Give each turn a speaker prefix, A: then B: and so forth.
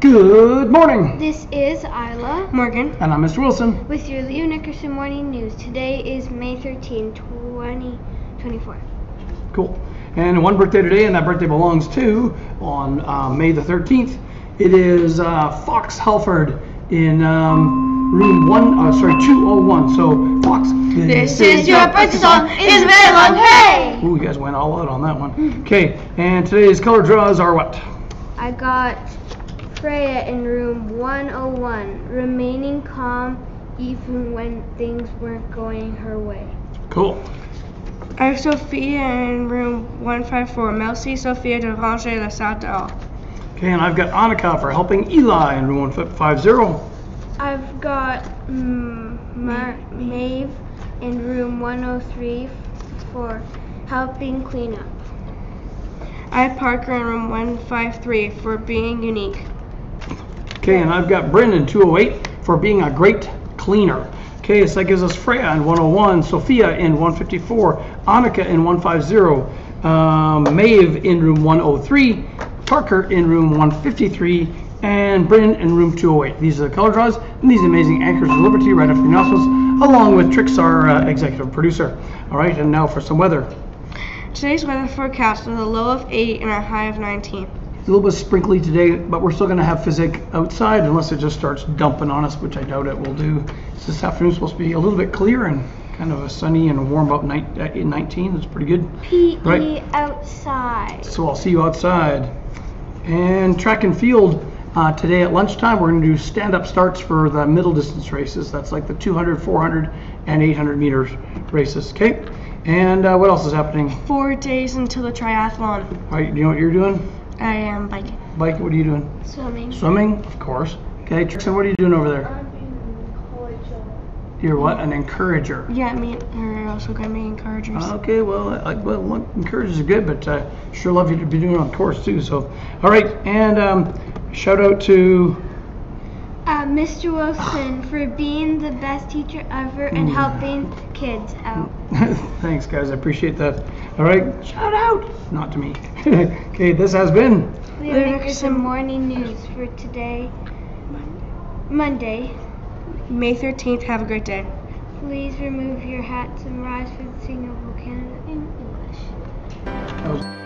A: Good morning,
B: This is Isla
C: Morgan.
A: and I'm Mr. Wilson.
B: with your Leo Nickerson Morning News. Today is May 13, 2024.
A: Cool. And one birthday today, and that birthday belongs to on uh, May the 13th. It is uh, Fox Halford in um, room one, uh, sorry, 201. So Fox,
C: This is your birthday song. It's very long
B: Hey!
A: Ooh, you guys went all out on that one. Okay, and today's color draws are what?
B: I got Freya in room 101, remaining calm even when things weren't going her way.
A: Cool.
C: I have Sophia in room 154. Merci Sophia de ranger la salle.
A: Okay, and I've got Annika for helping Eli in room 150.
B: I've got mm, Mar- Maeve in room 103 for helping clean up.
C: I have Parker in room 153 for being unique.
A: Okay, and I've got Bryn in 208 for being a great cleaner. Okay, so that gives us Freya in 101, Sophia in 154, Annika in 150, um, Maeve in room 103, Parker in room 153, and Bryn in room 208. These are the color draws, and these amazing anchors of liberty right up your nostrils, along with Trix, our uh, executive producer. All right, and now for some weather.
C: Today's weather forecast is a low of 8 and a high of 19.
A: A little bit sprinkly today, but we're still going to have physic outside unless it just starts dumping on us, which I doubt it will do. This afternoon's supposed to be a little bit clear and kind of a sunny and warm up night at 19. That's pretty good.
B: PE
A: Right.
B: outside.
A: So I'll see you outside. And track and field uh, today at lunchtime, we're going to do stand-up starts for the middle distance races. That's like the 200, 400, and 800 meters races. Okay. And uh, what else is happening?
C: Four days until the triathlon.
A: All right, you know what you're doing?
C: I am biking.
A: Biking. what are you doing?
B: Swimming.
A: Swimming, of course. Okay, Trixon, what are you doing over there? You're what? An encourager.
C: Yeah, me and her are also going to be encouragers.
A: Okay, well, I, well, look, encouragers is good, but uh, sure love you to be doing it on course too. So, all right, and um, shout out to
B: Mr. Wilson for being the best teacher ever and helping kids out.
A: thanks, guys. I appreciate that. All right, shout out, not to me. okay, this has been We
B: Leo Nickerson Morning News for today, Monday.
C: May 13th. Have a great day.
B: Please remove your hats and rise for the singing of Canada in English.
A: that was